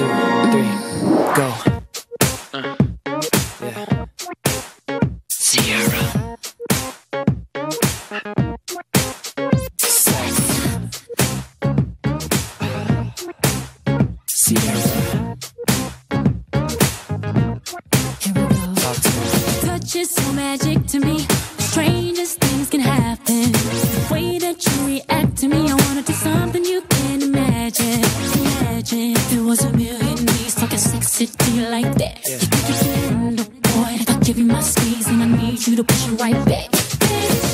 two, three, go. That. You think you can, no boy. If I give you my squeeze, and I need you to push it right back.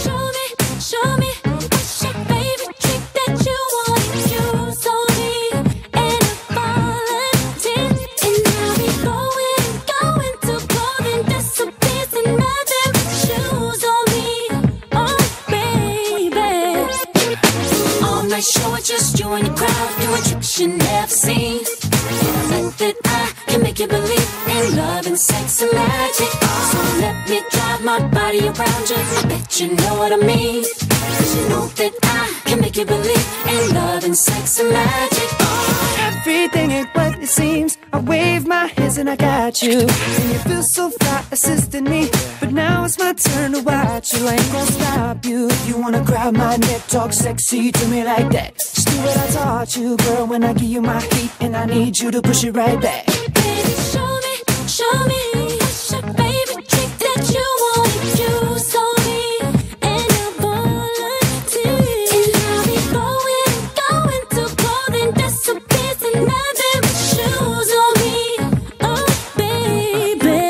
Show me, show me. What's your favorite trick that you want to use on me? And I volunteer, and I'll be going, going to clothing so busy, nothing shoes on me. Oh, baby. All night show just you and the crowd doing tricks you never seen. Think that I can make you believe in love and sex and magic. So let me drive my body around you. I bet you know what I mean. Cause you know that I can make you believe in love and sex and magic. Everything ain't what it seems. I wave my hands and I got you. And you feel so fly assisting me. But now it's my turn to watch you. I ain't gonna stop you. If you wanna grab my neck, talk sexy to me like that. Just do what I taught you, girl. When I give you my heat, and I need you to push it right back. Baby, show me, show me. What's your favorite trick that you want to use on me? And I'll volunteer. And I'll be going, going to clothing that's so nothing but shoes on me. Oh, baby.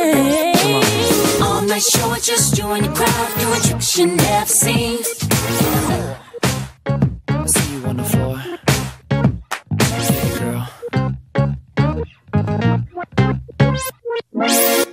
All night show it just you and the crowd doing tricks you never seen. See you on the floor. thank